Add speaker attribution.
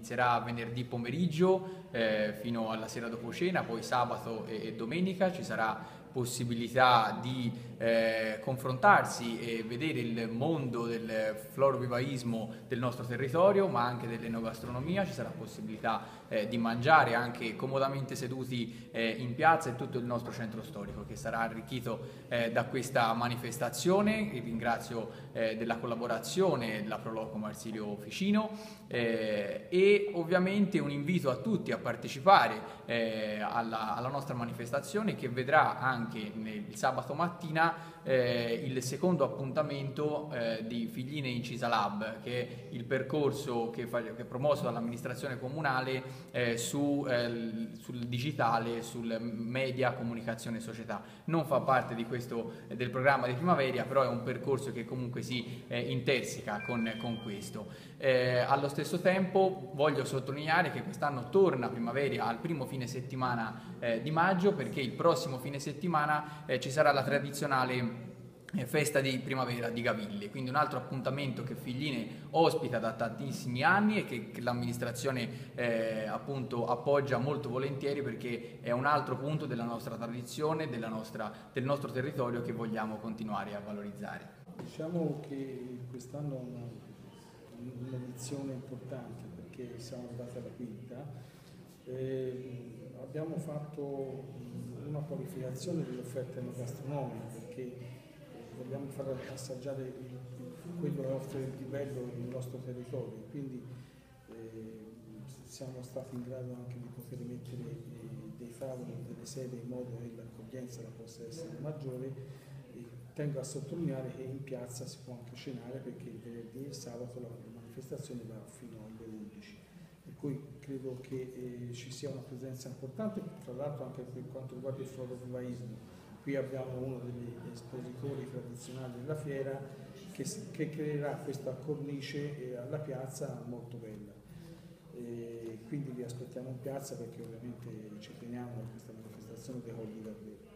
Speaker 1: inizierà venerdì pomeriggio eh, fino alla sera dopo cena, poi sabato e, e domenica. Ci sarà possibilità di eh, confrontarsi e vedere il mondo del florovivaismo del nostro territorio, ma anche dell'enogastronomia, ci sarà possibilità eh, di mangiare anche comodamente seduti eh, in piazza e tutto il nostro centro storico che sarà arricchito eh, da questa manifestazione. E ringrazio eh, della collaborazione della Proloco Marsilio Ficino eh, e ovviamente un invito a tutti a partecipare alla, alla nostra manifestazione che vedrà anche anche il sabato mattina eh, il secondo appuntamento eh, di Figline Incisa Lab, che è il percorso che, fa, che è promosso dall'amministrazione comunale eh, su, eh, sul digitale, sul media, comunicazione e società. Non fa parte questo, eh, del programma di primavera, però è un percorso che comunque si eh, interseca con, con questo. allo stesso tempo voglio sottolineare che quest'anno torna primavera al primo fine settimana di maggio perché il prossimo fine settimana settimana eh, ci sarà la tradizionale eh, festa di primavera di Gavilli, quindi un altro appuntamento che Figline ospita da tantissimi anni e che, l'amministrazione eh, appunto appoggia molto volentieri perché è un altro punto della nostra tradizione, della nostra, del nostro territorio che vogliamo continuare a valorizzare.
Speaker 2: Diciamo che quest'anno è un'edizione importante perché siamo arrivati alla quinta. Eh, abbiamo fatto una qualificazione delle offerte enogastronomiche perché vogliamo far assaggiare quello che offre il livello nel nostro territorio, quindi eh, siamo stati in grado anche di poter mettere eh, dei tavoli, delle sedie in modo che l'accoglienza possa essere maggiore. E tengo a sottolineare che in piazza si può anche cenare perché il venerdì e il sabato la manifestazione va fino alle 11 per cui credo che eh, ci sia una presenza importante, tra l'altro anche per quanto riguarda il florovivaismo. Qui abbiamo uno degli espositori tradizionali della fiera che, che creerà questa cornice eh, alla piazza molto bella. E quindi vi aspettiamo in piazza perché ovviamente ci teniamo a questa manifestazione dei Colli davvero.